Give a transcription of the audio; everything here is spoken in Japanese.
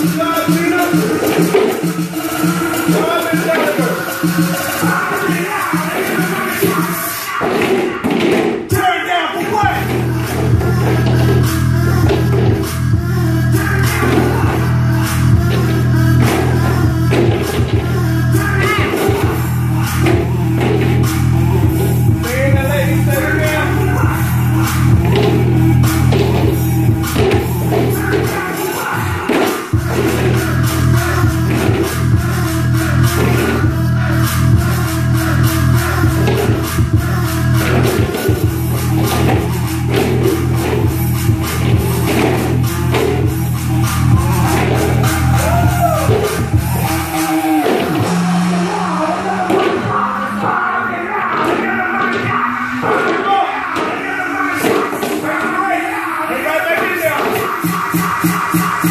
Let's go! you